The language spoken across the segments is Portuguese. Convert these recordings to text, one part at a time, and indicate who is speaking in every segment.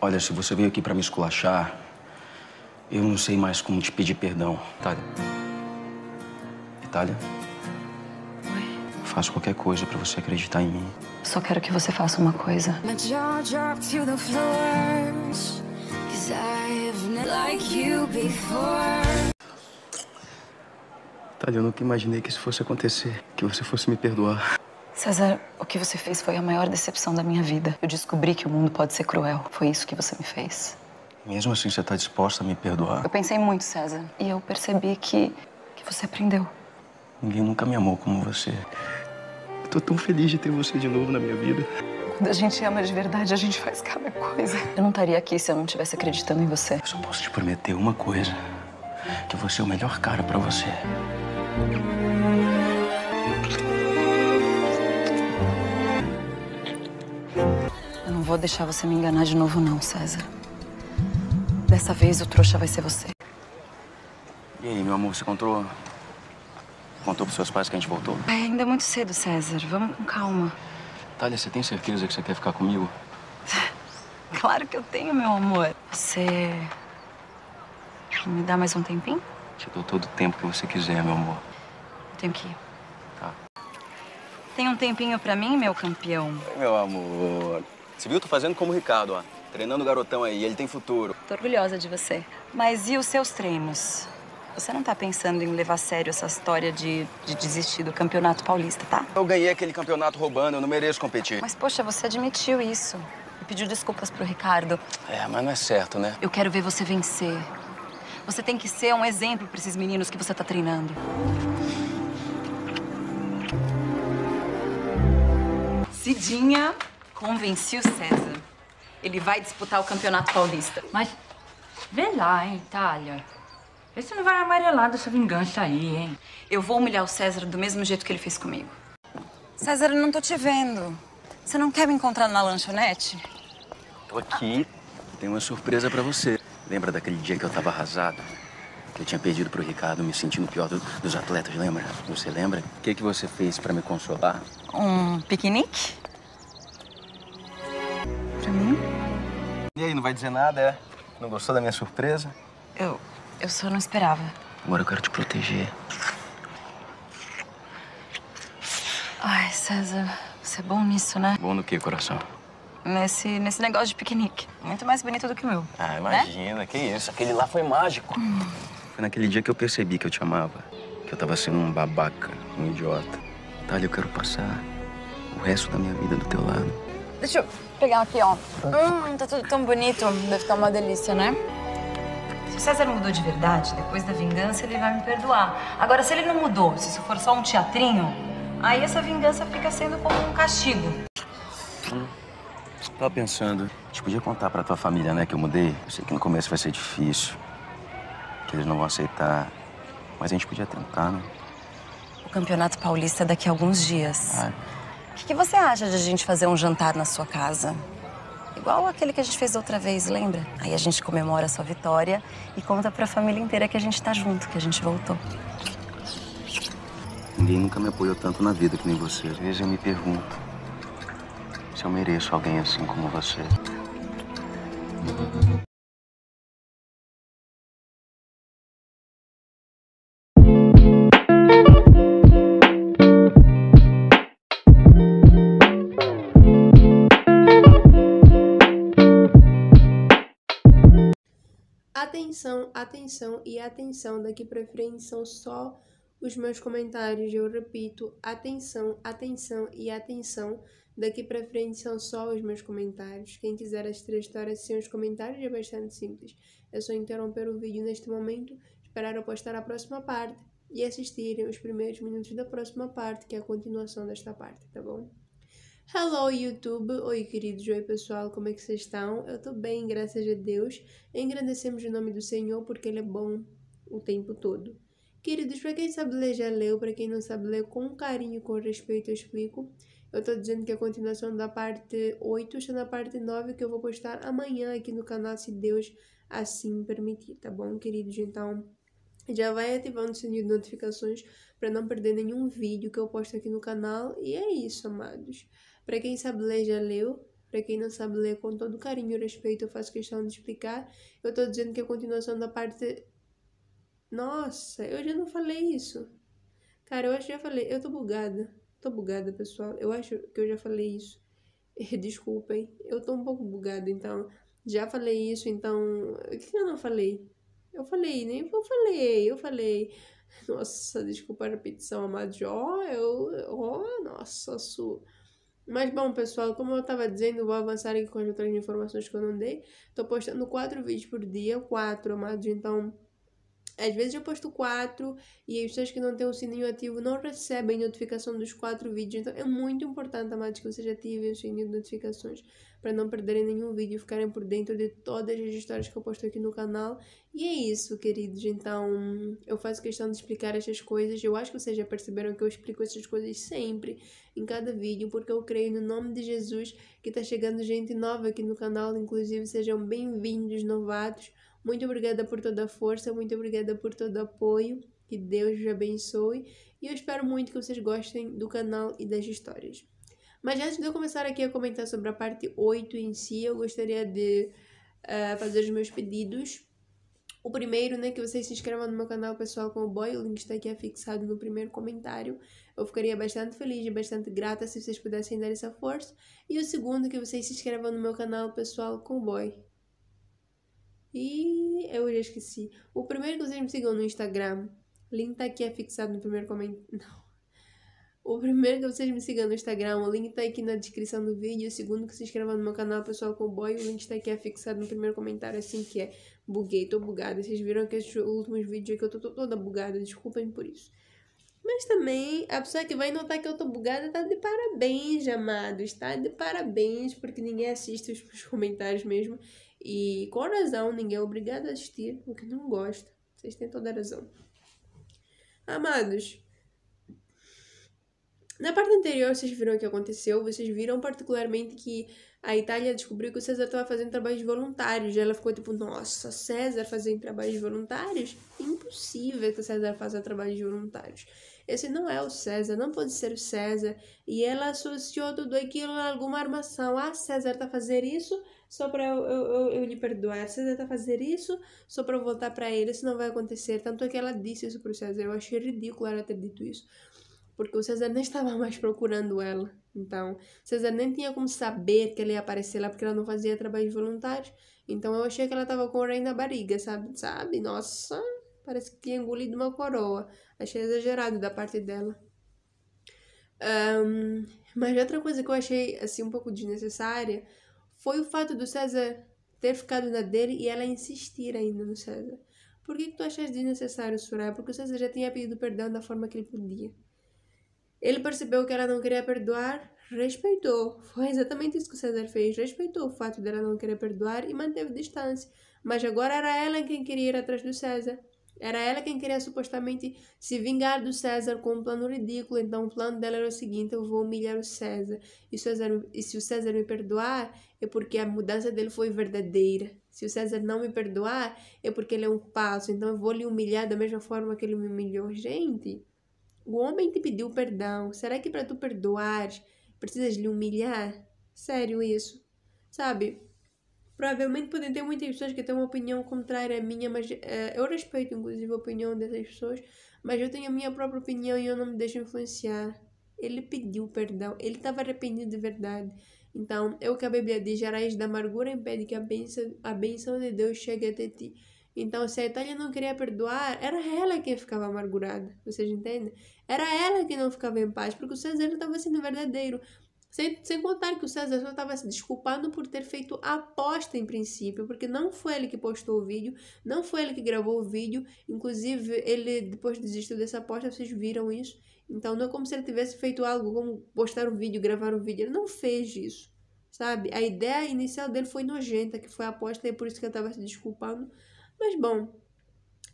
Speaker 1: Olha, se você veio aqui pra me esculachar, eu não sei mais como te pedir perdão. Itália. Itália?
Speaker 2: Oi.
Speaker 1: Eu faço qualquer coisa pra você acreditar em mim.
Speaker 2: Só quero que você faça uma coisa.
Speaker 3: My jaw dropped to the floor. Cause I've never like you before.
Speaker 1: Itália, eu nunca imaginei que isso fosse acontecer. Que você fosse me perdoar.
Speaker 2: César, o que você fez foi a maior decepção da minha vida. Eu descobri que o mundo pode ser cruel. Foi isso que você me fez.
Speaker 1: Mesmo assim, você tá disposta a me perdoar?
Speaker 2: Eu pensei muito, César, e eu percebi que, que você aprendeu.
Speaker 1: Ninguém nunca me amou como você. Eu tô tão feliz de ter você de novo na minha vida.
Speaker 2: Quando a gente ama de verdade, a gente faz cada coisa. Eu não estaria aqui se eu não estivesse acreditando em você.
Speaker 1: Eu só posso te prometer uma coisa. Que eu vou ser o melhor cara pra você.
Speaker 2: Vou deixar você me enganar de novo, não, César. Dessa vez o trouxa vai ser você.
Speaker 1: E aí, meu amor, você contou... Contou pros seus pais que a gente voltou?
Speaker 2: Ai, ainda é muito cedo, César. Vamos com calma.
Speaker 1: Thalia, você tem certeza que você quer ficar comigo?
Speaker 2: Claro que eu tenho, meu amor. Você. Me dá mais um tempinho?
Speaker 1: Te dou todo o tempo que você quiser, meu amor.
Speaker 2: Eu tenho que ir.
Speaker 1: Tá.
Speaker 2: Tem um tempinho pra mim, meu campeão?
Speaker 1: Meu amor. Você viu? Tô fazendo como o Ricardo, ó. Treinando o garotão aí, ele tem futuro.
Speaker 2: Tô orgulhosa de você. Mas e os seus treinos? Você não tá pensando em levar a sério essa história de, de desistir do campeonato paulista, tá?
Speaker 1: Eu ganhei aquele campeonato roubando, eu não mereço competir.
Speaker 2: Mas, poxa, você admitiu isso. E pediu desculpas pro Ricardo.
Speaker 1: É, mas não é certo, né?
Speaker 2: Eu quero ver você vencer. Você tem que ser um exemplo pra esses meninos que você tá treinando. Cidinha convenci o César. Ele vai disputar o campeonato paulista.
Speaker 4: Mas vê lá, hein, Itália. Vê se não vai amarelar dessa vingança aí, hein?
Speaker 2: Eu vou humilhar o César do mesmo jeito que ele fez comigo. César, eu não tô te vendo. Você não quer me encontrar na lanchonete?
Speaker 1: Tô aqui. Tem uma surpresa pra você. Lembra daquele dia que eu tava arrasado? Que eu tinha perdido pro Ricardo, me sentindo pior do- dos atletas, lembra? Você lembra? O que, que você fez pra me consolar?
Speaker 2: Um piquenique? Pra mim?
Speaker 1: E aí, não vai dizer nada, é? Não gostou da minha surpresa?
Speaker 2: Eu, eu só não esperava.
Speaker 1: Agora eu quero te proteger.
Speaker 2: Ai, César, você é bom nisso, né?
Speaker 1: Bom no que, coração?
Speaker 2: Nesse, nesse negócio de piquenique. Muito mais bonito do que o meu.
Speaker 1: Ah, imagina, que isso. Aquele lá foi mágico. Foi naquele dia que eu percebi que eu te amava. Que eu tava sendo um babaca, um idiota. Thalia, eu quero passar o resto da minha vida do teu lado.
Speaker 2: Deixa eu pegar aqui, ó. Hum, tá tudo tão bonito. Deve ficar uma delícia, né? Se o César mudou de verdade, depois da vingança, ele vai me perdoar. Agora, se ele não mudou, se isso for só um teatrinho, aí essa vingança fica sendo como um castigo.
Speaker 1: Tava pensando, a gente podia contar pra tua família, né, que eu mudei. Eu sei que no começo vai ser difícil, que eles não vão aceitar. Mas a gente podia tentar, né?
Speaker 2: O Campeonato Paulista é daqui a alguns dias.
Speaker 1: Ah,
Speaker 2: O que, você acha de a gente fazer um jantar na sua casa? Igual aquele que a gente fez outra vez, lembra? Aí a gente comemora a sua vitória e conta pra família inteira que a gente tá junto, que a gente voltou.
Speaker 1: ninguém nunca me apoiou tanto na vida que nem você. Às vezes eu me pergunto se eu mereço alguém assim como você.
Speaker 5: Atenção, atenção e atenção. Daqui pra frente são só os meus comentários. Eu repito, atenção, atenção e atenção. Daqui pra frente são só os meus comentários. Quem quiser as três histórias sem os comentários é bastante simples. É só interromper o vídeo neste momento, esperar eu postar a próxima parte e assistirem os primeiros minutos da próxima parte, que é a continuação desta parte, tá bom? Hello YouTube! Oi queridos, oi pessoal, como é que vocês estão? Eu tô bem, graças a Deus. Engrandecemos o nome do Senhor porque Ele é bom o tempo todo. Queridos, para quem sabe ler já leu, para quem não sabe ler com carinho com respeito eu explico. Eu tô dizendo que a continuação da parte 8 está na parte 9 que eu vou postar amanhã aqui no canal, se Deus assim permitir, tá bom, queridos? Então, já vai ativando o sininho de notificações para não perder nenhum vídeo que eu posto aqui no canal. E é isso, amados. Para quem sabe ler, já leu. Para quem não sabe ler com todo carinho e respeito, eu faço questão de explicar. Eu tô dizendo que a continuação da parte. Nossa, eu já não falei isso. Cara, eu acho que já falei. Eu tô bugada. Tô bugada, pessoal. Eu acho que eu já falei isso. Desculpem. Eu tô um pouco bugada, então. Já falei isso, então. O que eu não falei? Eu falei, nem eu falei, eu falei. Nossa, desculpa a repetição, amados. Ó, eu. Ó, nossa, sua. Mas bom, pessoal, como eu tava dizendo, vou avançar aqui com as outras informações que eu não dei. Tô postando quatro vídeos por dia, quatro, amados. Então, às vezes eu posto quatro e as pessoas que não têm o sininho ativo não recebem notificação dos quatro vídeos. Então é muito importante, amados, que vocês ativem o sininho de notificações para não perderem nenhum vídeo ficarem por dentro de todas as histórias que eu posto aqui no canal. E é isso, queridos. Então eu faço questão de explicar essas coisas. Eu acho que vocês já perceberam que eu explico essas coisas sempre, em cada vídeo, porque eu creio no nome de Jesus que está chegando gente nova aqui no canal. Inclusive, sejam bem-vindos, novatos. Muito obrigada por toda a força, muito obrigada por todo o apoio. Que Deus os abençoe. E eu espero muito que vocês gostem do canal e das histórias. Mas antes de eu começar aqui a comentar sobre a parte 8 em si, eu gostaria de uh, fazer os meus pedidos. O primeiro, né, que vocês se inscrevam no meu canal pessoal com o boy, o link está aqui afixado no primeiro comentário. Eu ficaria bastante feliz e bastante grata se vocês pudessem dar essa força. E o segundo, que vocês se inscrevam no meu canal pessoal com o boy. E eu já esqueci. O primeiro que vocês me sigam no Instagram, link tá aqui afixado no primeiro comentário. Não. O primeiro que vocês me sigam no Instagram, o link tá aqui na descrição do vídeo. O segundo que se inscreva no meu canal pessoal com boy, o link tá aqui afixado no primeiro comentário, assim que é. Buguei, tô bugada. Vocês viram que esses últimos vídeos aqui eu tô, tô toda bugada, desculpem por isso. Mas também, a pessoa que vai notar que eu tô bugada tá de parabéns, amados. Tá de parabéns, porque ninguém assiste os comentários mesmo. E com razão, ninguém é obrigado a assistir o que não gosta. Vocês têm toda a razão. Amados, na parte anterior vocês viram o que aconteceu, vocês viram particularmente que a Itália descobriu que o César estava fazendo trabalhos voluntários. E ela ficou tipo, nossa, César fazendo trabalhos voluntários? Impossível que o César faça trabalhos voluntários. Esse não é o César, não pode ser o César. E ela associou tudo aquilo a alguma armação. Ah, César tá fazendo isso só para eu, eu, eu, eu, lhe perdoar. César tá fazendo isso só para eu voltar para ele. Isso não vai acontecer. Tanto é que ela disse isso pro César. Eu achei ridículo ela ter dito isso porque o César nem estava mais procurando ela. Então, César nem tinha como saber que ela ia aparecer lá porque ela não fazia trabalhos voluntários. Então, eu achei que ela estava com o rei na barriga, sabe? Sabe? Nossa, parece que tinha engolido uma coroa. Achei exagerado da parte dela. Um, mas outra coisa que eu achei assim um pouco desnecessária foi o fato do César ter ficado na dele e ela insistir ainda no César. Por que, que tu achas desnecessário, Soraya? Porque o César já tinha pedido perdão da forma que ele podia. Ele percebeu que ela não queria perdoar, respeitou. Foi exatamente isso que o César fez. Respeitou o fato dela não querer perdoar e manteve distância. Mas agora era ela quem queria ir atrás do César. Era ela quem queria supostamente se vingar do César com um plano ridículo. Então o plano dela era o seguinte: eu vou humilhar o César. E, César, e se o César me perdoar, é porque a mudança dele foi verdadeira. Se o César não me perdoar, é porque ele é um passo. Então eu vou lhe humilhar da mesma forma que ele me humilhou. Gente, o homem te pediu perdão. Será que para tu perdoar precisas lhe humilhar? Sério isso? Sabe? Provavelmente podem ter muitas pessoas que têm uma opinião contrária à minha, mas uh, eu respeito inclusive a opinião dessas pessoas, mas eu tenho a minha própria opinião e eu não me deixo influenciar. Ele pediu perdão, ele estava arrependido de verdade. Então, é o que a Bíblia diz: a raiz da amargura impede que a bênção, a bênção de Deus chegue até ti. Então, se a Itália não queria perdoar, era ela quem ficava amargurada. Vocês entendem? Era ela que não ficava em paz, porque o César estava sendo verdadeiro. Sem, sem contar que o César só estava se desculpando por ter feito aposta em princípio, porque não foi ele que postou o vídeo, não foi ele que gravou o vídeo. Inclusive, ele depois desistiu dessa aposta, vocês viram isso. Então, não é como se ele tivesse feito algo como postar um vídeo, gravar um vídeo. Ele não fez isso, sabe? A ideia inicial dele foi nojenta, que foi aposta, e é por isso que ele estava se desculpando. Mas bom,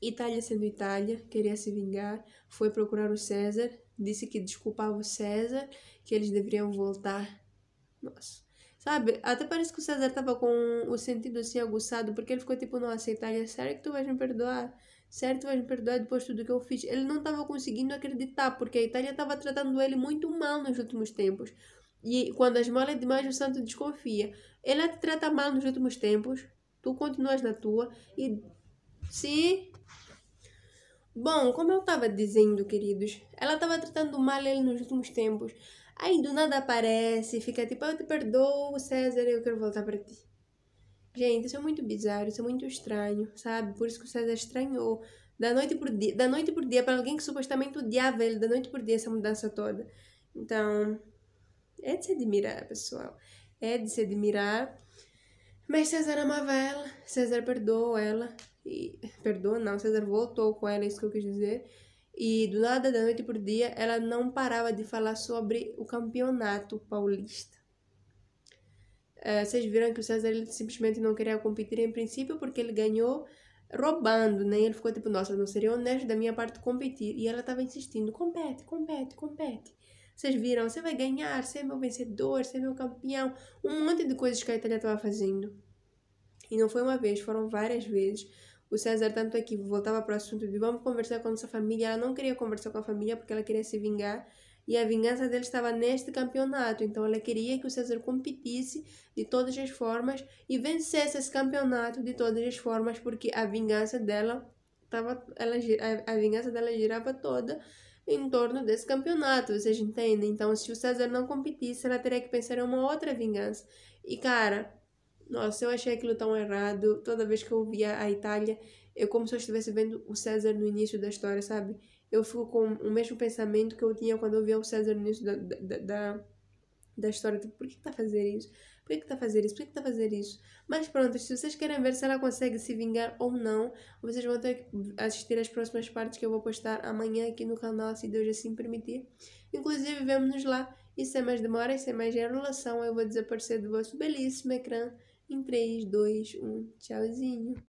Speaker 5: Itália sendo Itália, queria se vingar, foi procurar o César, disse que desculpava o César, que eles deveriam voltar. Nossa. Sabe, até parece que o César tava com o sentido assim aguçado, porque ele ficou tipo, nossa, Itália, sério que tu vais me perdoar? Sério que tu vais me perdoar depois de tudo que eu fiz? Ele não tava conseguindo acreditar, porque a Itália tava tratando ele muito mal nos últimos tempos. E quando a esmola é demais, o santo desconfia. Ela te trata mal nos últimos tempos, tu continuas na tua e. Sim. Bom, como eu estava dizendo, queridos, ela estava tratando mal ele nos últimos tempos. Aí do nada aparece, fica tipo, eu te perdoo, César, eu quero voltar para ti. Gente, isso é muito bizarro, isso é muito estranho, sabe? Por isso que o César estranhou. Da noite por dia, da noite por dia, para alguém que supostamente odiava ele, da noite por dia, essa mudança toda. Então, é de se admirar, pessoal. É de se admirar. Mas César amava ela, César perdoou ela. E, perdoa, não, César voltou com ela, é isso que eu quis dizer. E do nada, da noite por dia, ela não parava de falar sobre o campeonato paulista. Uh, vocês viram que o César ele simplesmente não queria competir em princípio porque ele ganhou roubando, né? Ele ficou tipo, nossa, não seria honesto da minha parte competir. E ela estava insistindo, compete, compete, compete. Vocês viram, você vai ganhar, você é meu vencedor, você é meu campeão. Um monte de coisas que a Itália estava fazendo. E não foi uma vez, foram várias vezes. O César, tanto aqui, voltava para o assunto de vamos conversar com a nossa família. Ela não queria conversar com a família porque ela queria se vingar. E a vingança dele estava neste campeonato. Então ela queria que o César competisse de todas as formas e vencesse esse campeonato de todas as formas, porque a vingança dela tava, ela, a, a vingança dela girava toda em torno desse campeonato, vocês entendem? Então, se o César não competisse, ela teria que pensar em uma outra vingança. E cara, nossa, eu achei aquilo tão errado. Toda vez que eu via a Itália, eu como se eu estivesse vendo o César no início da história, sabe? Eu fico com o mesmo pensamento que eu tinha quando eu via o César no início da, da, da, da história. Tipo, por que, tá fazendo isso? Por que, tá fazendo isso? Por que, tá fazendo isso? Mas pronto, se vocês querem ver se ela consegue se vingar ou não, vocês vão ter que assistir as próximas partes que eu vou postar amanhã aqui no canal, se Deus assim permitir. Inclusive, vemos-nos lá. E sem mais demora sem mais enrolação, eu vou desaparecer do vosso belíssimo ecrã em 3, 2, 1, tchauzinho.